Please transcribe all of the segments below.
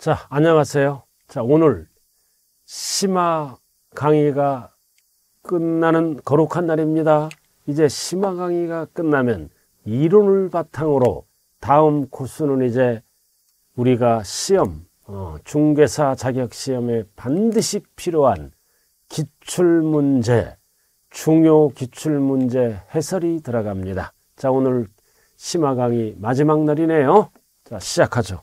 자, 안녕하세요. 자, 오늘 심화 강의가 끝나는 거룩한 날입니다. 이제 심화 강의가 끝나면 이론을 바탕으로 다음 코스는 이제 우리가 시험, 어, 중개사 자격 시험에 반드시 필요한 기출문제, 중요 기출문제 해설이 들어갑니다. 자, 오늘 심화 강의 마지막 날이네요. 자, 시작하죠.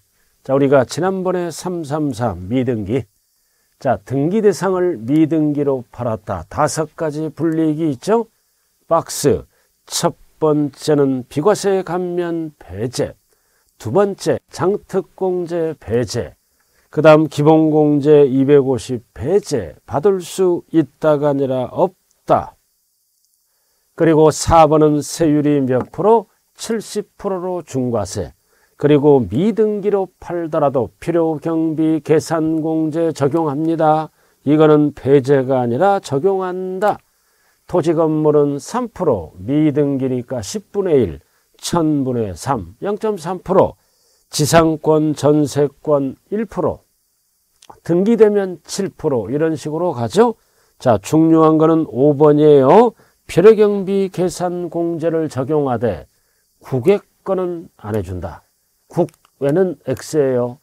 자, 우리가 지난번에 333 미등기. 자, 등기 대상을 미등기로 팔았다. 다섯 가지 불리익이 있죠? 박스. 첫 번째는 비과세 감면 배제. 두 번째, 장특공제 배제. 그 다음 기본공제 250 배제. 받을 수 있다가 아니라 없다. 그리고 4번은 세율이 몇 프로? 70%로 중과세. 그리고 미등기로 팔더라도 필요경비 계산공제 적용합니다. 이거는 배제가 아니라 적용한다. 토지 건물은 3%, 미등기니까 10분의 1, 1000분의 3, 0.3%, 지상권, 전세권 1%, 등기되면 7% 이런 식으로 가죠. 자, 중요한 거는 5번이에요. 필요경비 계산 공제를 적용하되 거는 안 해준다. 국외는 X예요.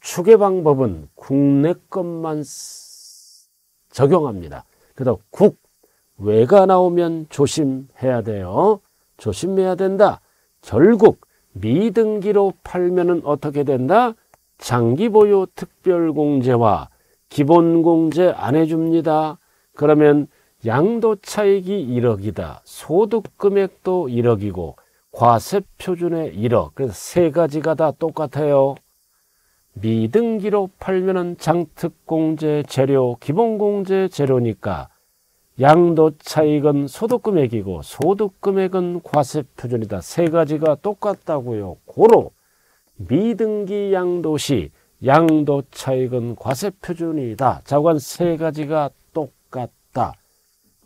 추계 방법은 국내 것만 적용합니다. 그래서 국외가 나오면 조심해야 돼요. 조심해야 된다. 결국 미등기로 팔면은 어떻게 된다? 장기 보유 특별 공제와 기본 공제 안 해줍니다. 그러면 양도 차익이 1억이다. 소득 금액도 1억이고 과세 표준의 1억. 그래서 세 가지가 다 똑같아요. 미등기로 팔면은 장특공제 재료, 기본공제 재료니까 양도 차익은 소득금액이고 소득금액은 과세 표준이다. 세 가지가 똑같다고요. 고로 미등기 양도시 양도 차익은 과세 표준이다. 자관 세 가지가 똑같다.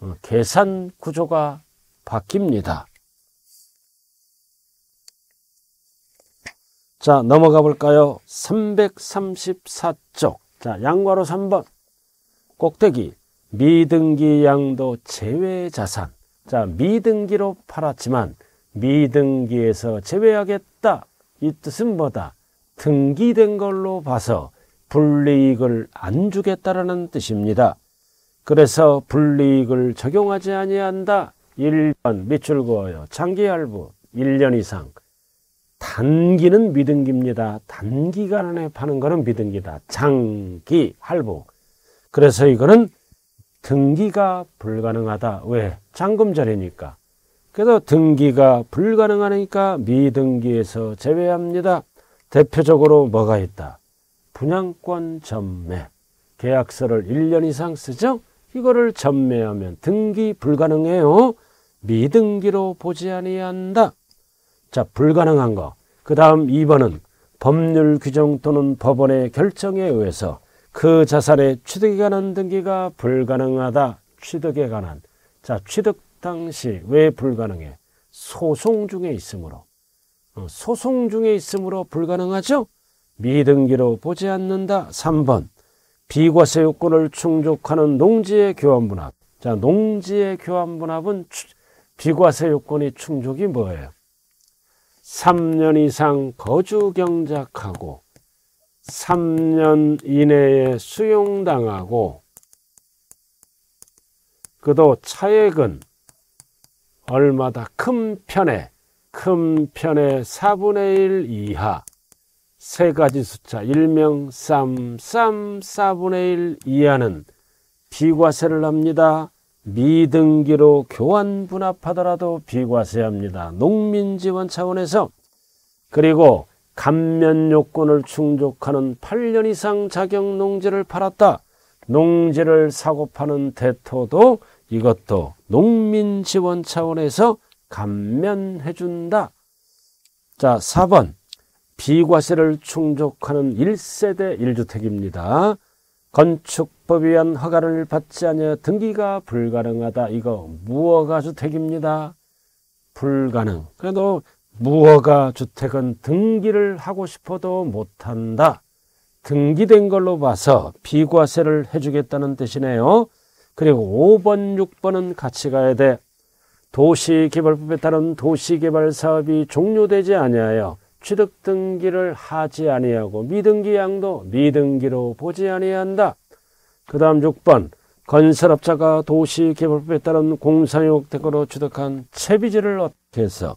어, 계산 구조가 바뀝니다. 자, 넘어가 볼까요? 334쪽. 자, 양과로 3번. 꼭대기. 미등기 양도 제외 자산. 자, 미등기로 팔았지만 미등기에서 제외하겠다. 이 뜻은 뭐다? 등기된 걸로 봐서 불이익을 안 주겠다라는 뜻입니다. 그래서 불이익을 적용하지 아니한다. 1번 밑줄 그어요. 장기 할부 1년 이상. 단기는 미등기입니다. 단기간에 파는 거는 미등기다. 장기 할부. 그래서 이거는 등기가 불가능하다. 왜? 잔금전이니까. 그래서 등기가 불가능하니까 미등기에서 제외합니다. 대표적으로 뭐가 있다? 분양권 전매. 계약서를 1년 이상 쓰죠? 이거를 전매하면 등기 불가능해요. 미등기로 보지 아니한다. 자, 불가능한 거. 그 다음 2번은 법률 규정 또는 법원의 결정에 의해서 그 자산의 취득에 관한 등기가 불가능하다. 취득에 관한. 자, 취득 당시 왜 불가능해? 소송 중에 있으므로. 어, 소송 중에 있으므로 불가능하죠? 미등기로 보지 않는다. 3번. 비과세 요건을 충족하는 농지의 교환분합. 자, 농지의 교환분합은 비과세 요건이 충족이 뭐예요? 3년 이상 거주 경작하고 3년 이내에 수용당하고 그도 차액은 얼마다 큰 편에 큰 편의 4분의 1 이하 세 가지 숫자 일명 쌈, 쌈 4분의 1 이하는 비과세를 합니다. 미등기로 교환 분합하더라도 비과세합니다. 농민지원 차원에서 그리고 감면 요건을 충족하는 8년 이상 자격 농지를 팔았다. 농지를 사고 파는 대토도 이것도 농민 지원 차원에서 감면해 준다. 자, 4번. 비과세를 충족하는 1세대 1주택입니다. 건축법에 의한 허가를 받지 않아 등기가 불가능하다. 이거 무허가 주택입니다. 불가능. 그래도 무허가 주택은 등기를 하고 싶어도 못한다. 등기된 걸로 봐서 비과세를 해주겠다는 뜻이네요. 그리고 5번, 6번은 같이 가야 돼. 도시개발법에 따른 도시개발 사업이 종료되지 아니하여 취득 등기를 하지 아니하고 미등기 양도 미등기로 보지 아니한다. 그 다음 6번 건설업자가 도시개발법에 따른 공사용 택으로 취득한 채비지를 어떻게 해서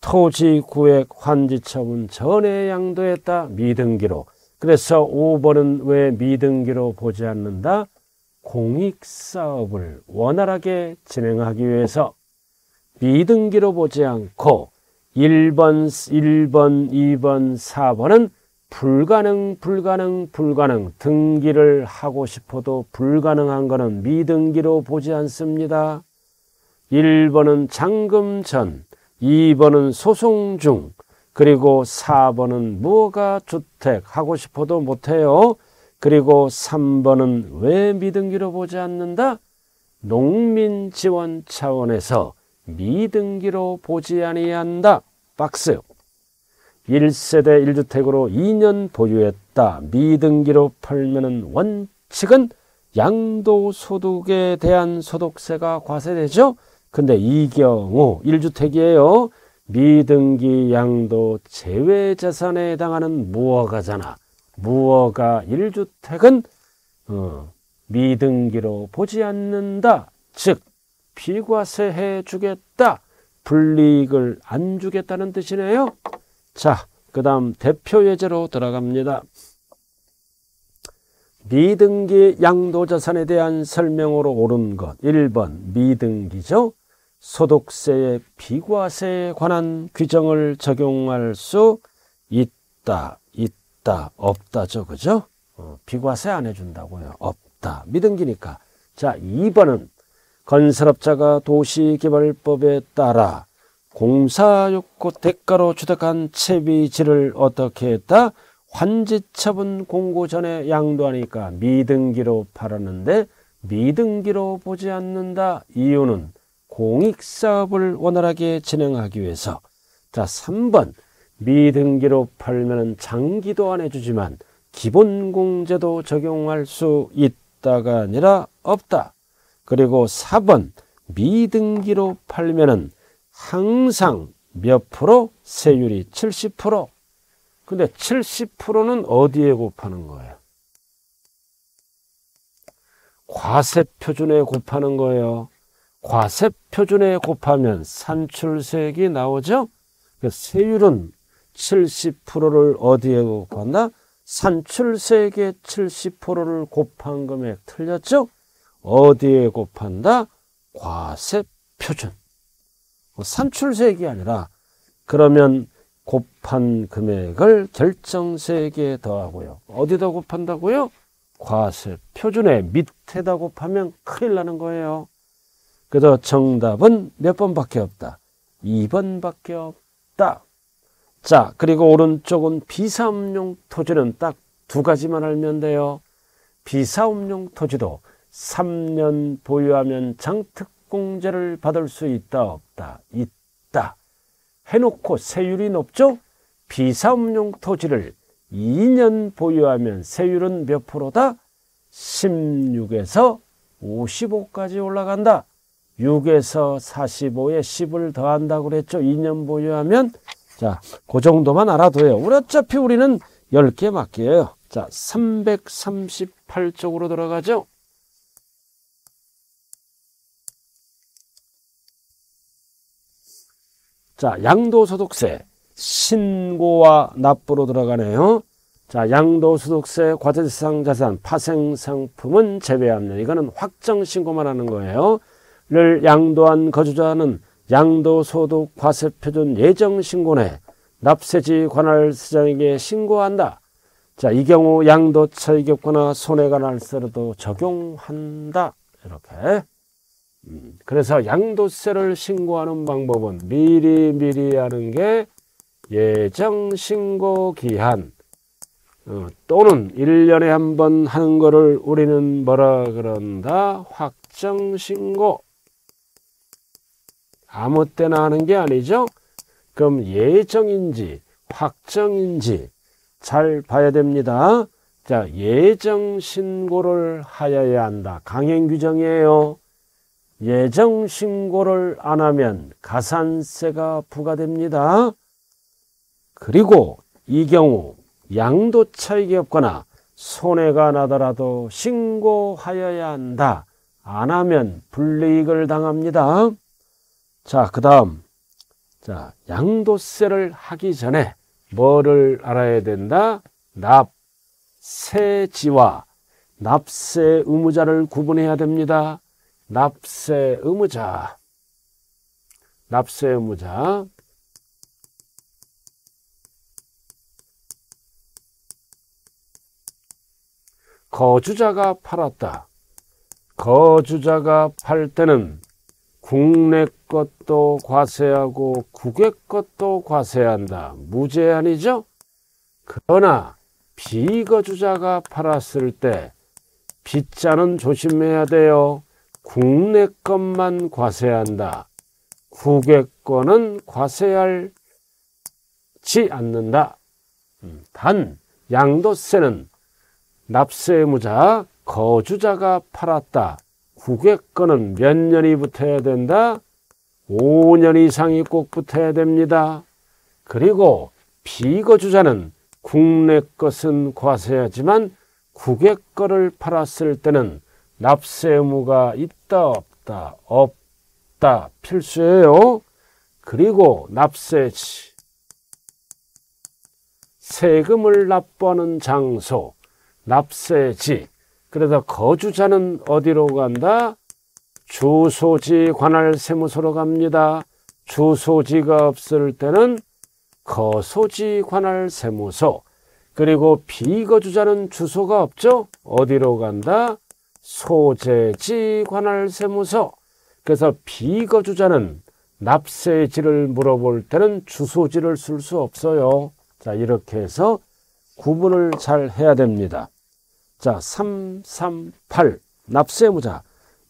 토지 구획 환지 처분 전에 양도했다 미등기로 그래서 5번은 왜 미등기로 보지 않는다 공익사업을 원활하게 진행하기 위해서 미등기로 보지 않고 1번, 1번, 2번, 4번은 불가능, 불가능, 불가능. 등기를 하고 싶어도 불가능한 것은 미등기로 보지 않습니다. 1번은 잔금 전, 2번은 소송 중, 그리고 4번은 무허가 주택 하고 싶어도 못해요. 그리고 3번은 왜 미등기로 보지 않는다? 농민 지원 차원에서 미등기로 보지 아니한다. 박스. 1세대 1주택으로 2년 보유했다. 미등기로 팔면은 원칙은 양도소득에 대한 소득세가 과세되죠. 근데 이 경우 1주택이에요. 미등기 양도 제외자산에 해당하는 무허가잖아. 무허가 1주택은 어, 미등기로 보지 않는다. 즉 비과세 해 주겠다. 불이익을 안 주겠다는 뜻이네요. 자, 그 다음 대표 예제로 들어갑니다. 미등기 양도자산에 대한 설명으로 옳은 것 1번 미등기죠. 소득세의 비과세에 관한 규정을 적용할 수 있다, 있다, 없다죠. 그죠? 어, 비과세 안 해준다고요. 없다. 미등기니까. 자, 2번은 건설업자가 도시개발법에 따라 공사욕구 대가로 취득한 채비지를 어떻게 했다? 환지처분 공고 전에 양도하니까 미등기로 팔았는데 미등기로 보지 않는다. 이유는 공익사업을 원활하게 진행하기 위해서. 자, 3번. 미등기로 팔면 장기도 안 해주지만 기본공제도 적용할 수 있다가 아니라 없다. 그리고 4번 미등기로 팔면은 항상 몇 프로? 세율이 70%. 근데 70%는 어디에 곱하는 거예요? 과세 표준에 곱하는 거예요. 과세 표준에 곱하면 산출세액이 나오죠? 그 세율은 70%를 어디에 곱한다? 산출세액의 70%를 곱한 금액 틀렸죠? 어디에 곱한다? 과세 표준. 뭐 산출세액이 아니라 그러면 곱한 금액을 결정세액에 더하고요. 어디다 곱한다고요? 과세 표준에 밑에다 곱하면 큰일 나는 거예요. 그래서 정답은 몇 번밖에 없다. 2번밖에 없다. 자, 그리고 오른쪽은 비사업용 토지는 딱 두 가지만 알면 돼요. 비사업용 토지도 3년 보유하면 장특공제를 받을 수 있다 없다 있다 해놓고 세율이 높죠? 비사업용 토지를 2년 보유하면 세율은 몇 프로다? 16에서 55까지 올라간다. 6에서 45에 10을 더한다고 그랬죠. 2년 보유하면 자, 그 정도만 알아둬요. 우리 어차피 우리는 10개 맡겨요. 자, 338쪽으로 들어가죠. 자, 양도소득세 신고와 납부로 들어가네요. 자, 양도소득세 과세대상 자산 파생상품은 제외합니다. 이거는 확정신고만 하는 거예요. 를 양도한 거주자는 양도소득 과세표준 예정신고내 납세지 관할시장에게 신고한다. 자, 이 경우 양도 차익이 겹거나 손해가 날서라도 적용한다. 이렇게. 음, 그래서 양도세를 신고하는 방법은 미리 미리 하는 게 예정 신고 기한 어, 또는 1년에 한 번 하는 거를 우리는 뭐라 그런다? 확정 신고. 아무 때나 하는 게 아니죠. 그럼 예정인지 확정인지 잘 봐야 됩니다. 자, 예정 신고를 하여야 한다. 강행 규정이에요. 예정 신고를 안 하면 가산세가 부과됩니다. 그리고 이 경우 양도 차익이 없거나 손해가 나더라도 신고하여야 한다. 안 하면 불이익을 당합니다. 자, 그 다음. 자, 양도세를 하기 전에 뭐를 알아야 된다? 납세지와 납세 의무자를 구분해야 됩니다. 납세 의무자. 납세 의무자. 거주자가 팔았다. 거주자가 팔 때는 국내 것도 과세하고 국외 것도 과세한다. 무제한이죠? 그러나 비거주자가 팔았을 때 빚자는 조심해야 돼요. 국내 것만 과세한다. 국외 거는 과세하지 않는다. 음, 단 양도세는 납세무자 거주자가 팔았다. 국외 거는 몇 년이 붙어야 된다? 5년 이상이 꼭 붙어야 됩니다. 그리고 비거주자는 국내 것은 과세하지만 국외 거를 팔았을 때는 납세 의무가 있 다 없다 없다 필수예요. 그리고 납세지 세금을 납부하는 장소 납세지 그래서 거주자는 어디로 간다? 주소지 관할 세무서로 갑니다. 주소지가 없을 때는 거소지 관할 세무서 그리고 비거주자는 주소가 없죠? 어디로 간다? 소재지 관할 세무서 그래서 비거주자는 납세지를 물어볼 때는 주소지를 쓸 수 없어요. 자 이렇게 해서 구분을 잘 해야 됩니다. 자, 338 납세무자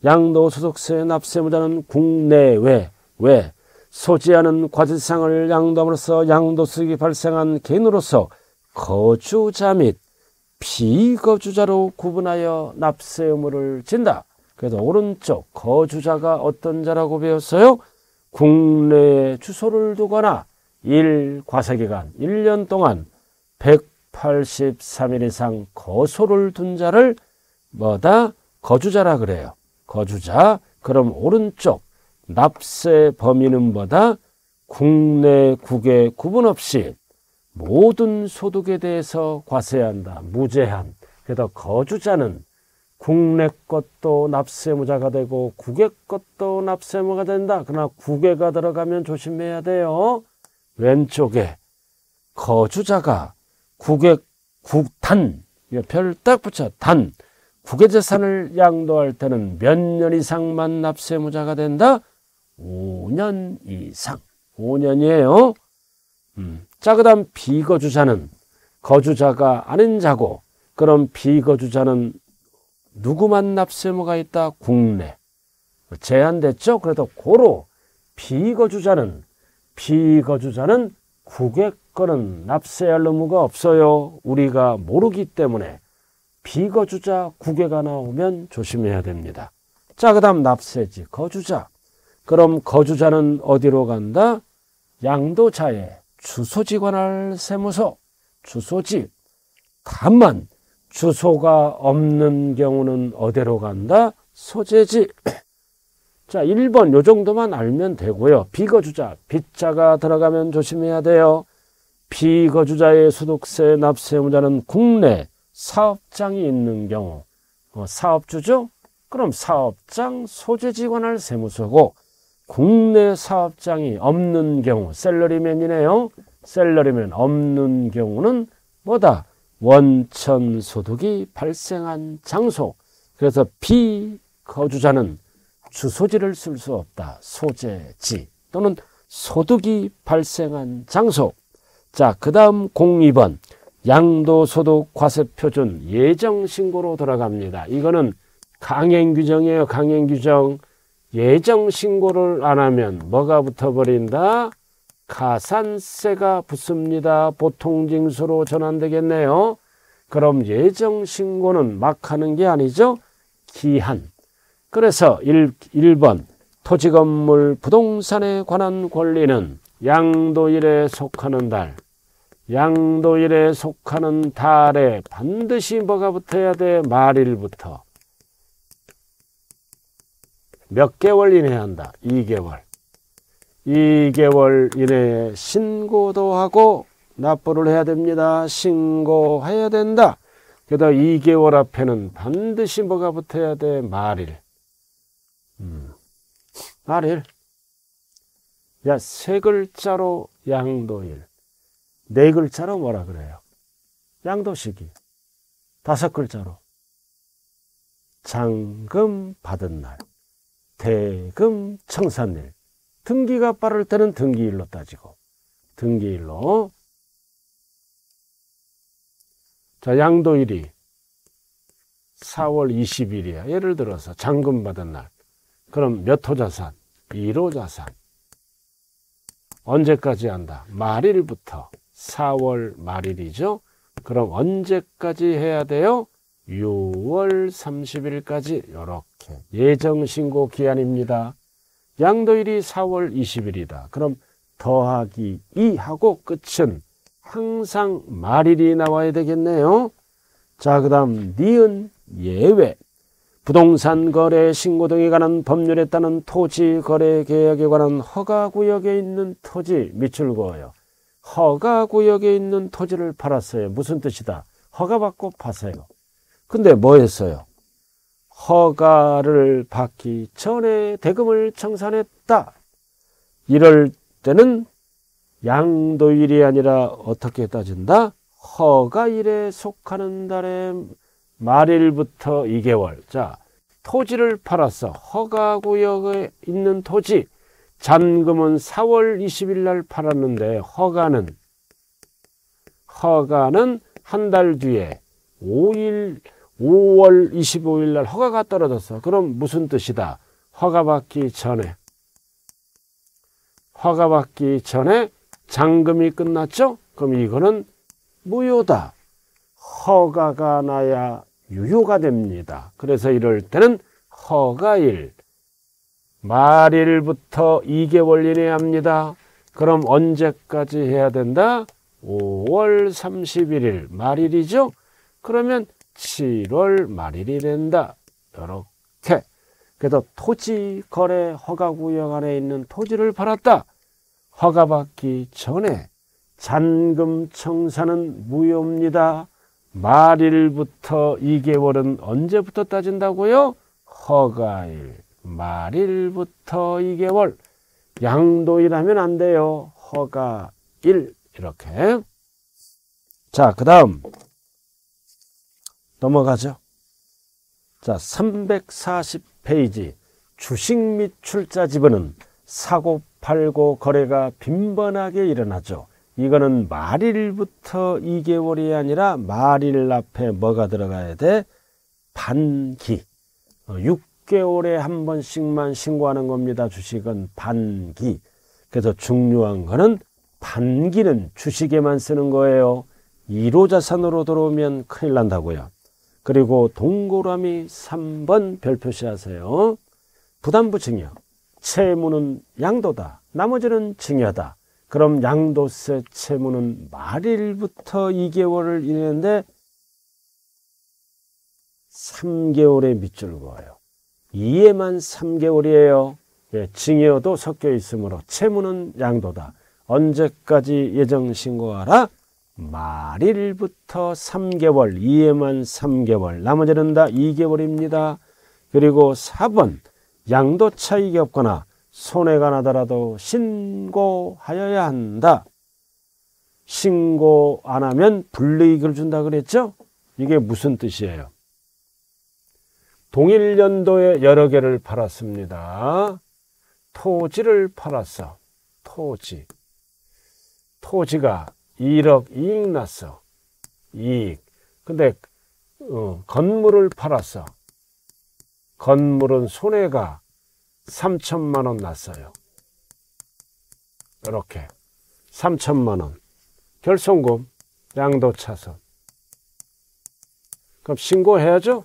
양도소득세 납세무자는 국내외 외 소지하는 과세상을 양도함으로써 양도수익이 발생한 개인으로서 거주자 및 비거주자로 구분하여 납세 의무를 진다. 그래서 오른쪽 거주자가 어떤 자라고 배웠어요? 국내에 주소를 두거나 일 과세기간 1년 동안 183일 이상 거소를 둔 자를 뭐다? 거주자라 그래요. 거주자. 그럼 오른쪽 납세 범위는 뭐다? 국내 국외 구분 없이 모든 소득에 대해서 과세한다. 무제한. 그래서 거주자는 국내 것도 납세무자가 되고 국외 것도 납세무가 된다. 그러나 국외가 들어가면 조심해야 돼요. 왼쪽에 거주자가 국외 국단 별딱 붙여 단 국외 재산을 양도할 때는 몇 년 이상만 납세무자가 된다? 5년 이상. 5년이에요. 음. 자, 그 다음 비거주자는 거주자가 아닌 자고, 그럼 비거주자는 누구만 납세무가 있다? 국내. 제한됐죠? 그래도 고로 비거주자는, 비거주자는 국외 거는 납세할 의무가 없어요. 우리가 모르기 때문에 비거주자 국외가 나오면 조심해야 됩니다. 자, 그 다음 납세지, 거주자. 그럼 거주자는 어디로 간다? 양도자의 주소지 관할 세무서, 주소지. 다만 주소가 없는 경우는 어디로 간다? 소재지. 자, 1번 요 정도만 알면 되고요. 비거주자, 빚자가 들어가면 조심해야 돼요. 비거주자의 소득세 납세무자는 국내 사업장이 있는 경우 어, 사업주죠? 그럼 사업장 소재지 관할 세무서고 국내 사업장이 없는 경우 셀러리맨이네요. 셀러리맨 없는 경우는 뭐다? 원천 소득이 발생한 장소. 그래서 비거주자는 주소지를 쓸 수 없다. 소재지 또는 소득이 발생한 장소. 자, 그 다음 02번 양도소득 과세표준 예정신고로 돌아갑니다. 이거는 강행규정이에요. 강행규정. 예정 신고를 안 하면 뭐가 붙어버린다? 가산세가 붙습니다. 보통 징수로 전환되겠네요. 그럼 예정 신고는 막 하는 게 아니죠. 기한. 그래서 1, 1번 토지 건물 부동산에 관한 권리는 양도일에 속하는 달. 양도일에 속하는 달에 반드시 뭐가 붙어야 돼? 말일부터. 몇 개월 이내에 한다. 2개월. 2개월 이내에 신고도 하고 납부를 해야 됩니다. 신고해야 된다. 게다가 2개월 앞에는 반드시 뭐가 붙어야 돼? 말일. 음. 말일. 야, 세 글자로 양도일. 네 글자로 뭐라 그래요? 양도시기. 다섯 글자로. 장금 받은 날. 대금 청산일. 등기가 빠를 때는 등기일로 따지고. 등기일로. 자, 양도일이 4월 20일이야. 예를 들어서 잔금 받은 날. 그럼 몇 호 자산? 1호 자산. 언제까지 한다? 말일부터 4월 말일이죠. 그럼 언제까지 해야 돼요? 6월 30일까지 이렇게 예정 신고 기한입니다. 양도일이 4월 20일이다. 그럼 더하기 2하고 끝은 항상 말일이 나와야 되겠네요. 자, 그 다음 니은 예외. 부동산 거래 신고 등에 관한 법률에 따른 토지 거래 계약에 관한 허가 구역에 있는 토지 밑줄 그어요. 허가 구역에 있는 토지를 팔았어요. 무슨 뜻이다? 허가 받고 파세요. 근데 뭐 했어요? 허가를 받기 전에 대금을 청산했다. 이럴 때는 양도일이 아니라 어떻게 따진다? 허가일에 속하는 달의 말일부터 2개월. 자, 토지를 팔았어. 허가구역에 있는 토지. 잔금은 4월 20일 날 팔았는데 허가는 허가는 한 달 뒤에 5일 5월 25일 날 허가가 떨어졌어. 그럼 무슨 뜻이다? 허가 받기 전에 허가 받기 전에 잔금이 끝났죠? 그럼 이거는 무효다. 허가가 나야 유효가 됩니다. 그래서 이럴 때는 허가일 말일부터 2개월 이내 합니다. 그럼 언제까지 해야 된다? 5월 31일 말일이죠? 그러면 7월 말일이 된다. 이렇게. 그래서 토지 거래 허가 구역 안에 있는 토지를 팔았다. 허가받기 전에 잔금 청산은 무효입니다. 말일부터 2개월은 언제부터 따진다고요? 허가일. 말일부터 2개월. 양도일 하면 안 돼요. 허가일. 이렇게. 자, 그 다음. 넘어가죠. 자, 340페이지. 주식 및 출자 지분은 사고 팔고 거래가 빈번하게 일어나죠. 이거는 말일부터 2개월이 아니라 말일 앞에 뭐가 들어가야 돼? 반기. 6개월에 어, 한 번씩만 신고하는 겁니다. 주식은 반기. 그래서 중요한 거는 반기는 주식에만 쓰는 거예요. 1호 자산으로 들어오면 큰일 난다고요. 그리고 동그라미 3번 별표시 하세요. 부담부 증여. 채무는 양도다. 나머지는 증여다. 그럼 양도세 채무는 말일부터 2개월을 이내는데 3개월의 밑줄 그어요. 이에만 3개월이에요. 예, 증여도 섞여 있으므로 채무는 양도다. 언제까지 예정 신고하라? 말일부터 3개월, 이에만 3개월, 나머지는 다 2개월입니다. 그리고 4번, 양도 차익이 없거나 손해가 나더라도 신고하여야 한다. 신고 안 하면 불이익을 준다 그랬죠? 이게 무슨 뜻이에요? 동일 연도에 여러 개를 팔았습니다. 토지를 팔았어. 토지. 토지가 1억 이익 났어. 이익. 근데 어, 건물을 팔았어. 건물은 손해가 3천만 원 났어요. 이렇게 3천만 원 결손금 양도차선 그럼 신고해야죠?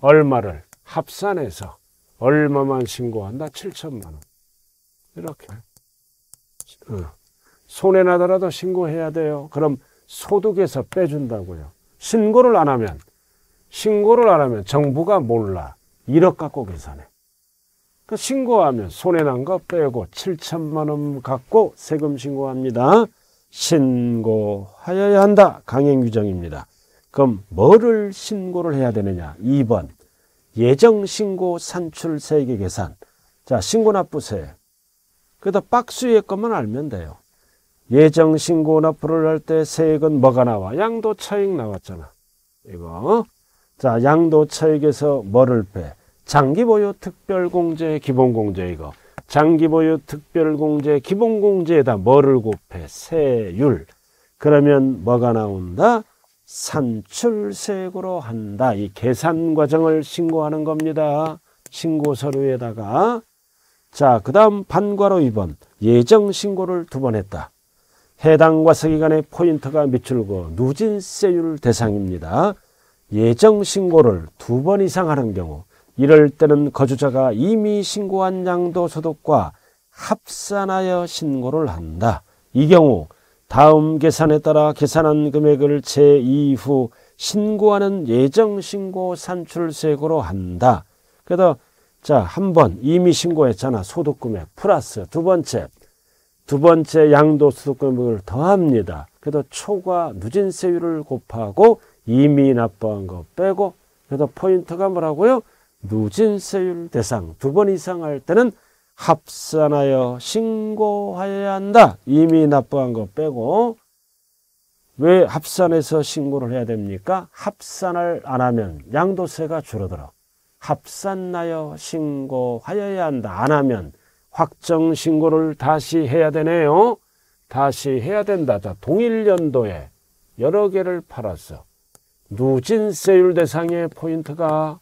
얼마를? 합산해서 얼마만 신고한다? 7천만 원. 이렇게. 어. 손해나더라도 신고해야 돼요. 그럼 소득에서 빼준다고요. 신고를 안 하면, 신고를 안 하면 정부가 몰라. 1억 갖고 계산해. 그 신고하면 손해난 거 빼고 7천만 원 갖고 세금 신고합니다. 신고하여야 한다. 강행 규정입니다. 그럼 뭐를 신고를 해야 되느냐? 2번 예정 신고 산출 세액의 계산. 자, 신고 납부세. 그다 박스의 것만 알면 돼요. 예정 신고 납부를 할 때 세액은 뭐가 나와? 양도 차익 나왔잖아. 이거. 자, 양도 차익에서 뭐를 빼? 장기 보유 특별 공제, 기본 공제 이거. 장기 보유 특별 공제, 기본 공제에다 뭐를 곱해? 세율. 그러면 뭐가 나온다? 산출세액으로 한다. 이 계산 과정을 신고하는 겁니다. 신고 서류에다가 자, 그다음 반과로 2번. 예정 신고를 두 번 했다. 해당 과세기간의 포인트가 미출고 누진세율 대상입니다. 예정 신고를 두 번 이상 하는 경우 이럴 때는 거주자가 이미 신고한 양도 소득과 합산하여 신고를 한다. 이 경우 다음 계산에 따라 계산한 금액을 제2후 신고하는 예정 신고 산출세액으로 한다. 그래서 자, 한 번 이미 신고했잖아. 소득 금액 플러스 두 번째 두 번째 양도소득금액을 더합니다. 그래서 초과 누진 세율을 곱하고 이미 납부한 거 빼고 그래서 포인트가 뭐라고요? 누진 세율 대상 두 번 이상 할 때는 합산하여 신고하여야 한다. 이미 납부한 거 빼고 왜 합산해서 신고를 해야 됩니까? 합산을 안 하면 양도세가 줄어들어. 합산하여 신고하여야 한다. 안 하면 확정 신고를 다시 해야 되네요. 다시 해야 된다. 자, 동일 연도에 여러 개를 팔았어. 누진세율 대상의 포인트가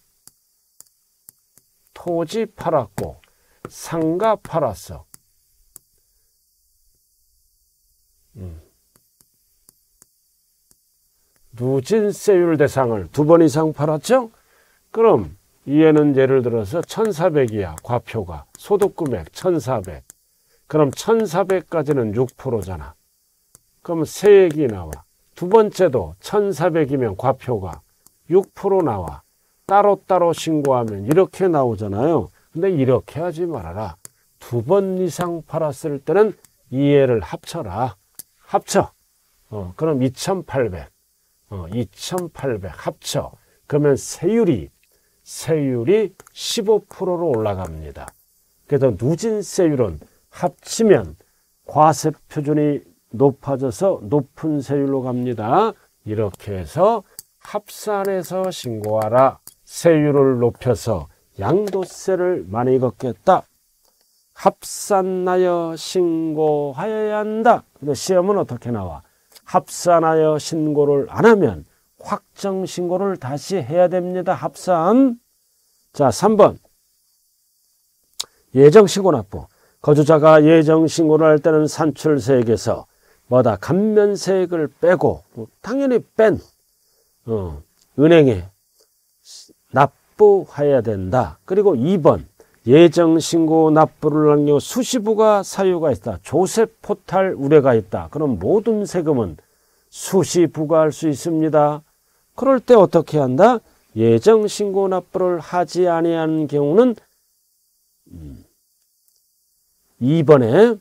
토지 팔았고 상가 팔았어. 음. 누진세율 대상을 두 번 이상 팔았죠? 그럼 이에는 예를 들어서 1400이야 과표가 소득금액 1400 그럼 1400까지는 6%잖아 그럼 세액이 나와 두 번째도 1400이면 과표가 6% 나와 따로따로 신고하면 이렇게 나오잖아요 근데 이렇게 하지 말아라. 두 번 이상 팔았을 때는 이해를 합쳐라. 합쳐. 어, 그럼 2,800. 어, 2,800 합쳐. 그러면 세율이, 세율이 15%로 올라갑니다. 그래서 누진 세율은 합치면 과세 표준이 높아져서 높은 세율로 갑니다. 이렇게 해서 합산해서 신고하라. 세율을 높여서 양도세를 많이 걷겠다. 합산하여 신고하여야 한다. 근데 시험은 어떻게 나와? 합산하여 신고를 안 하면 확정 신고를 다시 해야 됩니다. 합산. 자, 3번. 예정 신고 납부. 거주자가 예정 신고를 할 때는 산출세액에서 뭐다 감면세액을 빼고 뭐 당연히 뺀 어, 은행에 납 납부해야 된다. 그리고 2번 예정신고 납부를 한 경우 수시부가 사유가 있다. 조세 포탈 우려가 있다. 그럼 모든 세금은 수시 부과할 수 있습니다. 그럴 때 어떻게 한다? 예정 신고 납부를 하지 아니한 경우는 2번에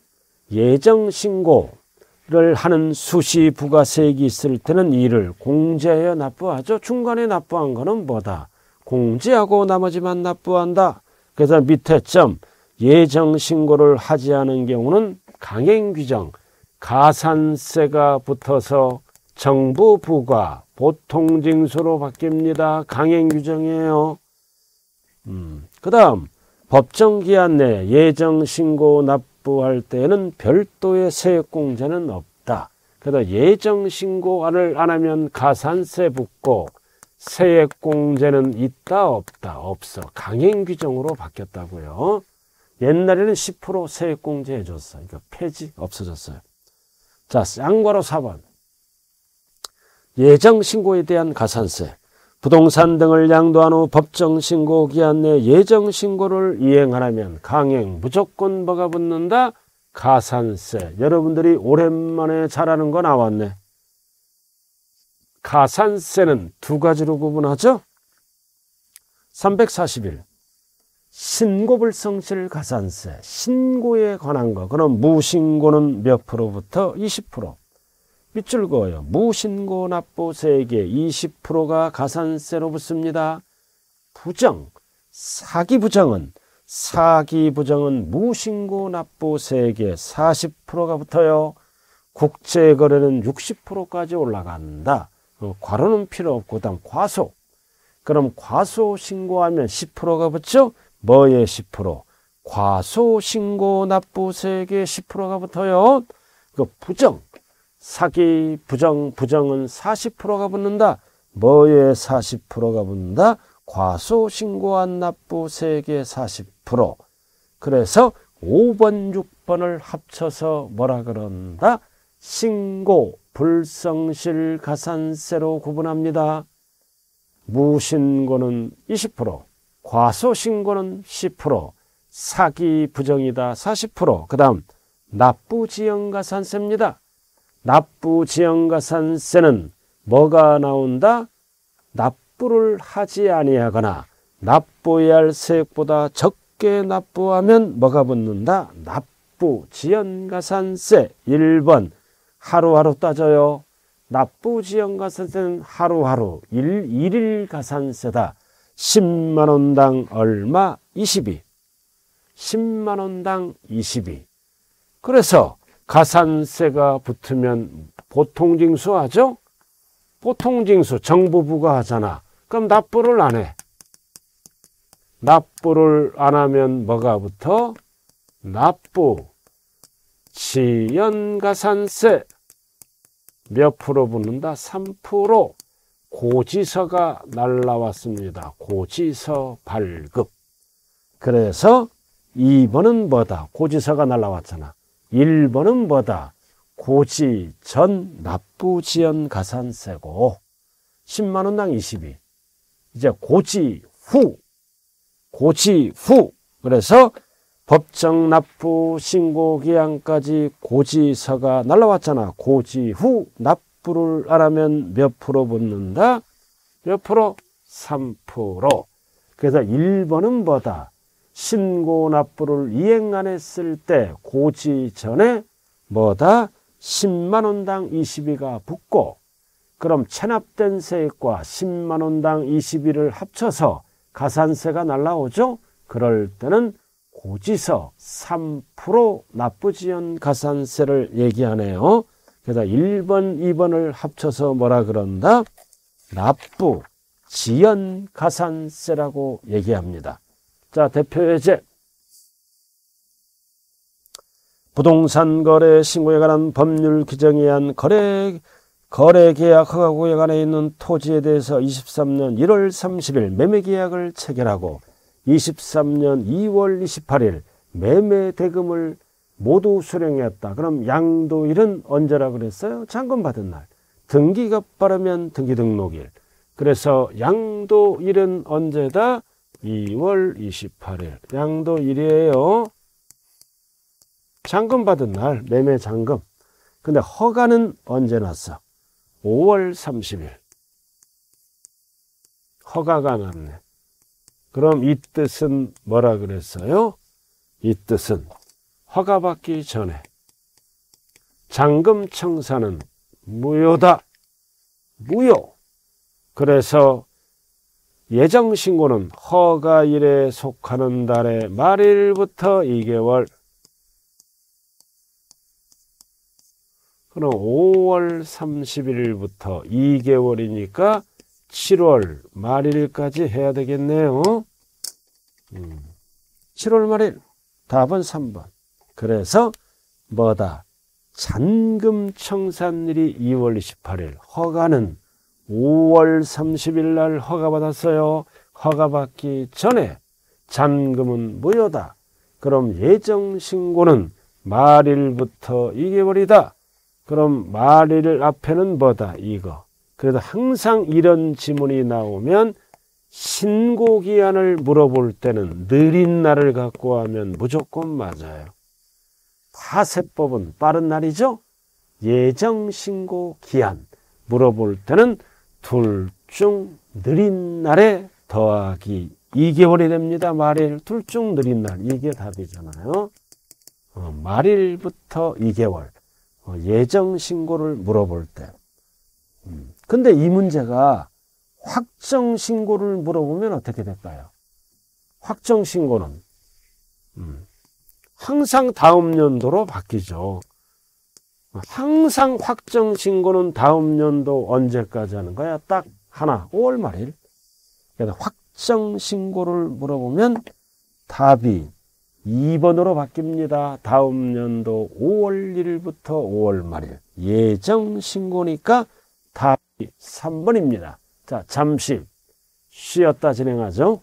예정 신고를 하는 수시 부가세액이 있을 때는 이를 공제하여 납부하죠. 중간에 납부한 거는 뭐다? 공제하고 나머지만 납부한다. 그래서 밑에 점 예정 신고를 하지 않은 경우는 강행 규정 가산세가 붙어서 정부 부과 보통 징수로 바뀝니다. 강행 규정이에요. 음, 그 다음 법정 기한 내 예정 신고 납부할 때는 별도의 세액 공제는 없다. 그래서 예정 신고를 안 하면 가산세 붙고 세액공제는 있다 없다 없어 강행 규정으로 바뀌었다고요. 옛날에는 10% 세액공제 해줬어. 이거 폐지 없어졌어요. 자, 쌍괄호 4번. 예정 신고에 대한 가산세. 부동산 등을 양도한 후 법정 신고 기한 내 예정 신고를 이행하려면 강행 무조건 뭐가 붙는다? 가산세. 여러분들이 오랜만에 잘하는 거 나왔네. 가산세는 두 가지로 구분하죠. 341. 신고불성실 가산세. 신고에 관한 거. 그럼 무신고는 몇 프로부터 20%. 밑줄 그어요. 무신고 납부 세계 20%가 가산세로 붙습니다. 부정, 사기 부정은 사기 부정은 무신고 납부 세계 40%가 붙어요. 국제 거래는 60%까지 올라간다. 어, 과로는 필요 없고 그다음 과소. 그럼 과소 신고하면 10%가 붙죠? 뭐에 10%? 과소 신고 납부 세계 10%가 붙어요. 그 부정 사기 부정 부정은 40%가 붙는다. 뭐에 40%가 붙는다? 과소 신고한 납부 세계 40%. 그래서 5번 6번을 합쳐서 뭐라 그런다? 신고 불성실 가산세로 구분합니다. 무신고는 20%, 과소신고는 10%, 사기 부정이다 40%, 그 다음 납부지연가산세입니다. 납부지연가산세는 뭐가 나온다? 납부를 하지 아니하거나 납부해야 할 세액보다 적게 납부하면 뭐가 붙는다? 납부 지연가산세 1번 하루하루 따져요. 납부 지연가산세는 하루하루 일, 일일 가산세다. 10만원당 얼마? 22. 10만원당 22. 그래서 가산세가 붙으면 보통징수 하죠? 보통징수 정부 부과하잖아. 그럼 납부를 안 해. 납부를 안 하면 뭐가 붙어? 납부 지연가산세 몇 프로 붙는다? 3% 고지서가 날라왔습니다. 고지서 발급. 그래서 2번은 뭐다? 고지서가 날라왔잖아. 1번은 뭐다? 고지 전 납부 지연 가산세고 10만 원당 22. 이제 고지 후 고지 후 그래서 법정 납부 신고 기한까지 고지서가 날라왔잖아. 고지 후 납부를 안 하면 몇 프로 붙는다? 몇 프로? 3%. 그래서 1번은 뭐다? 신고 납부를 이행 안 했을 때 고지 전에 뭐다? 10만 원당 22가 붙고 그럼 체납된 세액과 10만 원당 22를 합쳐서 가산세가 날라오죠? 그럴 때는 고지서 3% 납부지연 가산세를 얘기하네요. 그래서 1번, 2번을 합쳐서 뭐라 그런다? 납부 지연 가산세라고 얘기합니다. 자, 대표 예제. 부동산 거래 신고에 관한 법률 규정에 의한 거래 거래 계약 허가 구역안에 있는 토지에 대해서 23년 1월 30일 매매 계약을 체결하고 23년 2월 28일 매매 대금을 모두 수령했다. 그럼 양도일은 언제라 그랬어요? 잔금 받은 날. 등기가 빠르면 등기 등록일. 그래서 양도일은 언제다? 2월 28일. 양도일이에요. 잔금 받은 날, 매매 잔금. 근데 허가는 언제 났어? 5월 30일. 허가가 났네. 그럼 이 뜻은 뭐라 그랬어요? 이 뜻은 허가받기 전에 잔금 청사는 무효다. 무효. 그래서 예정 신고는 허가일에 속하는 달의 말일부터 2개월 그럼 5월 30일부터 2개월이니까 7월 말일까지 해야 되겠네요. 음, 7월 말일 답은 3번. 그래서 뭐다? 잔금 청산일이 2월 28일, 허가는 5월 30일 날 허가받았어요. 허가받기 전에 잔금은 무효다. 그럼 예정신고는 말일부터 2개월이다. 그럼 말일 앞에는 뭐다? 이거. 그래도 항상 이런 지문이 나오면 신고 기한을 물어볼 때는 느린 날을 갖고 하면 무조건 맞아요. 파세법은 빠른 날이죠. 예정 신고 기한 물어볼 때는 둘 중 느린 날에 더하기 2개월이 됩니다. 말일 둘 중 느린 날 이게 답이잖아요. 어, 말일부터 2개월 어, 예정 신고를 물어볼 때. 음, 근데 이 문제가 확정 신고를 물어보면 어떻게 될까요? 확정 신고는 음, 항상 다음 연도로 바뀌죠. 항상 확정 신고는 다음 연도 언제까지 하는 거야? 딱 하나, 5월 말일. 그래서 확정 신고를 물어보면 답이 2번으로 바뀝니다. 다음 연도 5월 1일부터 5월 말일. 예정 신고니까 답이 3번입니다. 자, 잠시 쉬었다 진행하죠.